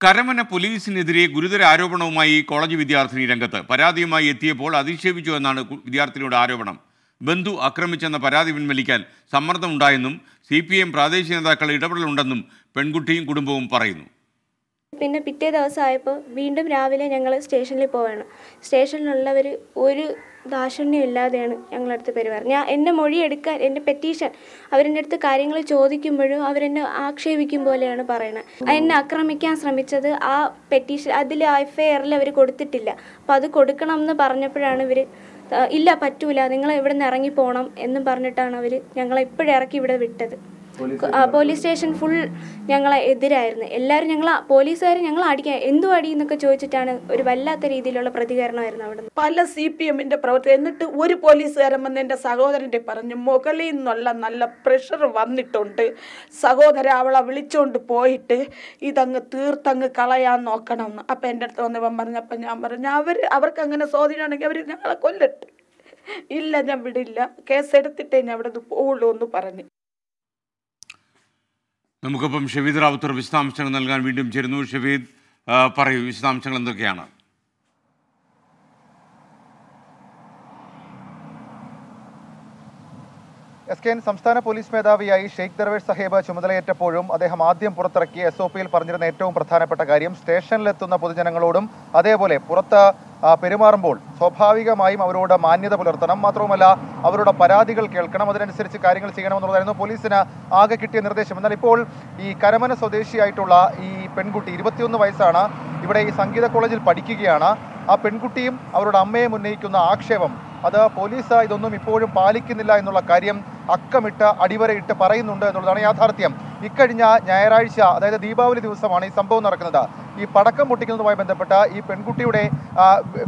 കരമന പോലീസിനെതിരെ ഗുരുതര ആരോപണവുമായി കോളേജ് വിദ്യാർത്ഥിനി രംഗത്ത് പരാതിയുമായി എത്തിയപ്പോൾ അധിക്ഷേപിച്ചു എന്നാണ് വിദ്യാർത്ഥിനിയുടെ ആരോപണം. ബന്ധു ആക്രമിച്ചെന്ന പരാതി പിൻവലിക്കാൻ സമ്മർദ്ദമുണ്ടായെന്നും സി പി എം പ്രാദേശിക നേതാക്കളുടെ ഇടപെടലുണ്ടെന്നും പെൺകുട്ടിയും കുടുംബവും പറയുന്നു. പിന്നെ പിറ്റേ ദിവസം ആയപ്പോൾ വീണ്ടും രാവിലെ ഞങ്ങൾ സ്റ്റേഷനിൽ പോവാണ്. സ്റ്റേഷനിലുള്ളവർ ഒരു ദാക്ഷിണ്യം ഇല്ലാതെയാണ് ഞങ്ങളടുത്ത് പെരുമാറുന്നത്. ഞാൻ എന്റെ മൊഴി എടുക്കാൻ എന്റെ പെറ്റീഷൻ അവരെന്റെ അടുത്ത് കാര്യങ്ങൾ ചോദിക്കുമ്പോഴും അവരെന്നെ ആക്ഷേപിക്കും പോലെയാണ് പറയുന്നത്. എന്നെ ആക്രമിക്കാൻ ശ്രമിച്ചത് ആ പെറ്റീഷൻ അതിൽ എഫ് ഐ അവർ കൊടുത്തിട്ടില്ല. അപ്പോൾ അത് കൊടുക്കണം എന്ന് പറഞ്ഞപ്പോഴാണ് ഇവർ ഇല്ല പറ്റൂല. നിങ്ങൾ ഇവിടെ നിന്ന് ഇറങ്ങി പോകണം എന്നും പറഞ്ഞിട്ടാണ് അവർ ഞങ്ങളെ ഇപ്പോഴിറക്കി ഇവിടെ വിട്ടത്. ആ, പോലീസ് സ്റ്റേഷൻ ഫുൾ ഞങ്ങളെ എതിരായിരുന്നു. എല്ലാവരും ഞങ്ങൾ പോലീസുകാർ ഞങ്ങൾ അടിക്കാൻ എന്തു അടി എന്നൊക്കെ ചോദിച്ചിട്ടാണ് ഒരു വല്ലാത്ത രീതിയിലുള്ള പ്രതികരണമായിരുന്നു അവിടെ പല സി പി എമ്മിന്റെ പ്രവർത്തകർ എന്നിട്ട് ഒരു പോലീസുകാരൻ വന്ന് എന്റെ സഹോദരന്റെ പറഞ്ഞു മുകളിൽ നിന്നുള്ള നല്ല പ്രഷർ വന്നിട്ടുണ്ട്. സഹോദര അവളെ വിളിച്ചോണ്ട് പോയിട്ട് ഇതങ്ങ് തീർത്തങ്ങ് കളയാൻ നോക്കണം എന്ന് അപ്പം എന്റെ അടുത്ത് വന്നവൻ പറഞ്ഞപ്പോൾ ഞാൻ പറഞ്ഞു അവർ അവർക്ക് അങ്ങനെ സ്വാധീനമാണെങ്കിൽ അവർ ഞങ്ങളെ കൊല്ലട്ടെ. ഇല്ല ഞാൻ വിടില്ല. കേസ് എടുത്തിട്ടേ ഞാൻ അവിടെ നിന്ന് പോവുള്ളൂ എന്ന് പറഞ്ഞു. നമുക്കൊപ്പം ഷവീദ് റാവുത്തർ വിശദാംശങ്ങൾ നൽകാൻ വീണ്ടും ചേരുന്നു. ഷവീദ് പറയൂ വിശദാംശങ്ങൾ എന്തൊക്കെയാണ്? എസ് കെ എൻ സംസ്ഥാന പോലീസ് മേധാവിയായി ഷെയ്ഖ് ദർവേഷ് സാഹേബ് ചുമതലയേറ്റപ്പോഴും അദ്ദേഹം ആദ്യം പുറത്തിറക്കിയ എസ് ഒ പിയിൽ പറഞ്ഞിരുന്ന ഏറ്റവും പ്രധാനപ്പെട്ട കാര്യം സ്റ്റേഷനിലെത്തുന്ന പൊതുജനങ്ങളോടും അതേപോലെ പുറത്ത് പെരുമാറുമ്പോൾ സ്വാഭാവികമായും അവരോട് മാന്യത പുലർത്തണം. മാത്രവുമല്ല അവരുടെ പരാതികൾ കേൾക്കണം. അതിനനുസരിച്ച് കാര്യങ്ങൾ ചെയ്യണമെന്നുള്ളതായിരുന്നു പോലീസിന് ആകെ കിട്ടിയ നിർദ്ദേശം. എന്നാൽ ഇപ്പോൾ ഈ കരമന സ്വദേശിയായിട്ടുള്ള ഈ പെൺകുട്ടി ഇരുപത്തിയൊന്ന് വയസ്സാണ്. ഇവിടെ ഈ സംഗീത കോളേജിൽ പഠിക്കുകയാണ്. ആ പെൺകുട്ടിയും അവരുടെ അമ്മയും ഉന്നയിക്കുന്ന ആക്ഷേപം അത് പോലീസ് ഇതൊന്നും ഇപ്പോഴും പാലിക്കുന്നില്ല എന്നുള്ള കാര്യം അക്കമിട്ട് അടിവരയിട്ട് പറയുന്നുണ്ട് എന്നുള്ളതാണ് യാഥാർത്ഥ്യം. ഇക്കഴിഞ്ഞ ഞായറാഴ്ച അതായത് ദീപാവലി ദിവസമാണ് ഈ സംഭവം നടക്കുന്നത്. ഈ പടക്കം പൊട്ടിക്കുന്നതുമായി ബന്ധപ്പെട്ട ഈ പെൺകുട്ടിയുടെ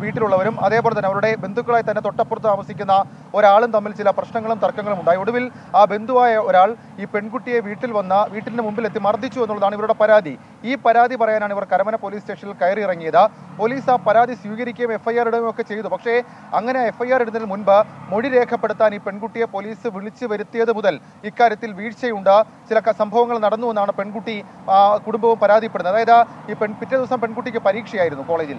വീട്ടിലുള്ളവരും അതേപോലെ തന്നെ അവരുടെ ബന്ധുക്കളായി തന്നെ തൊട്ടപ്പുറത്ത് താമസിക്കുന്ന ഒരാളും തമ്മിൽ ചില പ്രശ്നങ്ങളും തർക്കങ്ങളും ഉണ്ടായി. ഒടുവിൽ ആ ബന്ധുവായ ഒരാൾ ഈ പെൺകുട്ടിയെ വീട്ടിൽ വന്ന വീട്ടിന്റെ മുമ്പിൽ എത്തി മർദ്ദിച്ചു എന്നുള്ളതാണ് ഇവരുടെ പരാതി. ഈ പരാതി പറയാനാണ് ഇവർ കരമന പോലീസ് സ്റ്റേഷനിൽ കയറി ഇറങ്ങിയത് പോലീസ് ആ പരാതി സ്വീകരിക്കുകയും എഫ്ഐആർ ഇടുകയും ഒക്കെ ചെയ്തു. പക്ഷേ അങ്ങനെ എഫ്ഐആർ ഇടുന്നതിന് മുൻപ് മൊഴി രേഖപ്പെടുത്താൻ ഈ പെൺകുട്ടിയെ പോലീസ് വിളിച്ചു വരുത്തിയത് മുതൽ ഇക്കാര്യത്തിൽ വീഴ്ചയുണ്ട്. ചില സംഭവങ്ങൾ നടന്നു എന്നാണ് പെൺകുട്ടി കുടുംബവും പരാതിപ്പെടുന്നത്. അതായത് ഈ പെൺ പിറ്റേ ദിവസം പെൺകുട്ടിക്ക് പരീക്ഷയായിരുന്നു കോളേജിൽ.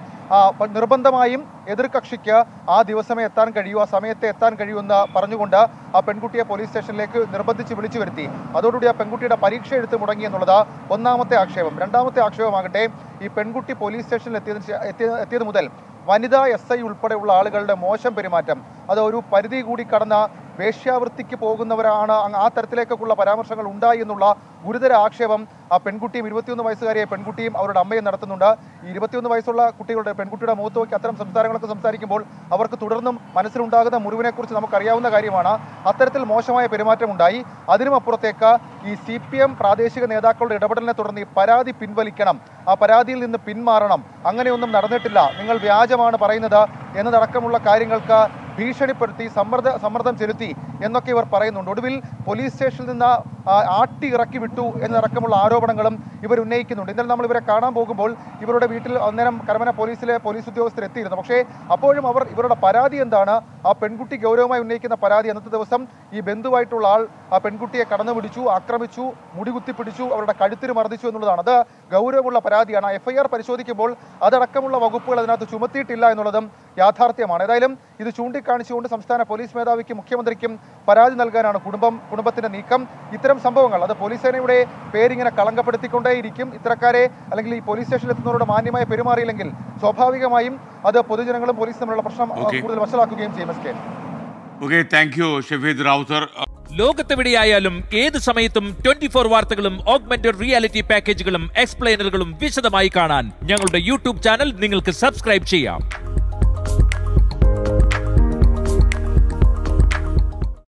നിർബന്ധമായും എതിർകക്ഷിക്ക് ആ ദിവസമേ എത്താൻ കഴിയൂ ആ സമയത്തെ എത്താൻ കഴിയൂ എന്ന് പറഞ്ഞുകൊണ്ട് ആ പെൺകുട്ടിയെ പോലീസ് സ്റ്റേഷനിലേക്ക് നിർബന്ധിച്ച് വിളിച്ചു വരുത്തി. അതോടുകൂടി ആ പെൺകുട്ടിയുടെ പരീക്ഷ എടുത്ത് മുടങ്ങി എന്നുള്ളത് ഒന്നാമത്തെ ആക്ഷേപം. രണ്ടാമത്തെ ആക്ഷേപമാകട്ടെ ഈ പെൺകുട്ടി പോലീസ് സ്റ്റേഷനിൽ എത്തിയത് എത്തിയ- എത്തിയത് മുതൽ വനിതാ എസ് ഐ ഉൾപ്പെടെയുള്ള ആളുകളുടെ മോശം പെരുമാറ്റം അത് ഒരു പരിധി കൂടി കടന്ന വേശ്യാവൃത്തിക്ക് പോകുന്നവരാണ്. ആ തരത്തിലേക്കൊക്കെയുള്ള പരാമർശങ്ങൾ ഉണ്ടായി എന്നുള്ള ഗുരുതര ആക്ഷേപം ആ പെൺകുട്ടിയും ഇരുപത്തിയൊന്ന് വയസ്സുകാരിയെ പെൺകുട്ടിയും അവരുടെ അമ്മയും നടത്തുന്നുണ്ട്. ഈ ഇരുപത്തിയൊന്ന് വയസ്സുള്ള കുട്ടികളുടെ പെൺകുട്ടിയുടെ മുഖത്ത് നോക്കി അത്തരം സംസാരങ്ങളൊക്കെ സംസാരിക്കുമ്പോൾ അവർക്ക് തുടർന്നും മനസ്സിലുണ്ടാകുന്ന മുറിവിനെക്കുറിച്ച് നമുക്കറിയാവുന്ന കാര്യമാണ്. അത്തരത്തിൽ മോശമായ പെരുമാറ്റം ഉണ്ടായി. അതിനും അപ്പുറത്തേക്ക് ഈ സി പി എം പ്രാദേശിക നേതാക്കളുടെ ഇടപെടലിനെ തുടർന്ന് ഈ പരാതി പിൻവലിക്കണം. ആ പരാതിയിൽ നിന്ന് പിന്മാറണം. അങ്ങനെയൊന്നും നടന്നിട്ടില്ല. നിങ്ങൾ വ്യാജമാണ് പറയുന്നത് എന്നതടക്കമുള്ള കാര്യങ്ങൾക്ക് ഭീഷണിപ്പെടുത്തി സമ്മർദ്ദ സമ്മർദ്ദം ചെലുത്തി എന്നൊക്കെ ഇവർ പറയുന്നുണ്ട്. ഒടുവിൽ പോലീസ് സ്റ്റേഷനിൽ നിന്ന് ആട്ടി ഇറക്കി വിട്ടു എന്നടക്കമുള്ള ആരോപണങ്ങളും ഇവർ ഉന്നയിക്കുന്നുണ്ട്. ഇന്നലെ നമ്മൾ ഇവരെ കാണാൻ പോകുമ്പോൾ ഇവരുടെ വീട്ടിൽ അന്നേരം കരമന പോലീസിലെ പോലീസ് ഉദ്യോഗസ്ഥർ എത്തിയിരുന്നു. പക്ഷേ അപ്പോഴും അവർ ഇവരുടെ പരാതി എന്താണ്? ആ പെൺകുട്ടി ഗൗരവമായി ഉന്നയിക്കുന്ന പരാതി അന്നത്തെ ദിവസം ഈ ബന്ധുവായിട്ടുള്ള ആൾ ആ പെൺകുട്ടിയെ കടന്നു പിടിച്ചു ആക്രമിച്ചു മുടികുത്തി പിടിച്ചു അവരുടെ കഴുത്തിന് മർദ്ദിച്ചു എന്നുള്ളതാണ്. അത് ഗൗരവമുള്ള പരാതിയാണ്. എഫ് പരിശോധിക്കുമ്പോൾ അതടക്കമുള്ള വകുപ്പുകൾ അതിനകത്ത് ചുമത്തിയിട്ടില്ല എന്നുള്ളതും യാഥാർത്ഥ്യമാണ്. ഏതായാലും ഇത് ചൂണ്ടിക്കാണിച്ചുകൊണ്ട് സംസ്ഥാന പോലീസ് മേധാവിക്കും മുഖ്യമന്ത്രിക്കും പരാതി നൽകാനാണ് കുടുംബം കുടുംബത്തിന്റെ നീക്കം. ഇത്തരം സംഭവങ്ങൾ അത് പോലീസ് സേനയുടെ പേരിങ്ങനെ കളങ്കപ്പെടുത്തിക്കൊണ്ടേയിരിക്കും ഇത്തരക്കാരെ അല്ലെങ്കിൽ ഈ പോലീസ് സ്റ്റേഷനിൽ എത്തുന്നവരോട് മാന്യമായി പെരുമാറിയില്ലെങ്കിൽ സ്വാഭാവികമായും അത് പൊതുജനങ്ങളും പോലീസ് തമ്മിലുള്ള പ്രശ്നം കൂടുതൽ വഷളാക്കുകയും ചെയ്യും S K. Okay thank you Shefeed Rawther. ലോകത്തെവിടെയായാലും ഏത് സമയത്തും ട്വന്റി ഫോർ വാർത്തകളും ഓഗ്മെന്റഡ് റിയാലിറ്റി പാക്കേജുകളും എക്സ്പ്ലെയിനറുകളും വിശദമായി കാണാൻ ഞങ്ങളുടെ യൂട്യൂബ് ചാനൽ നിങ്ങൾക്ക് സബ്സ്ക്രൈബ് ചെയ്യാം.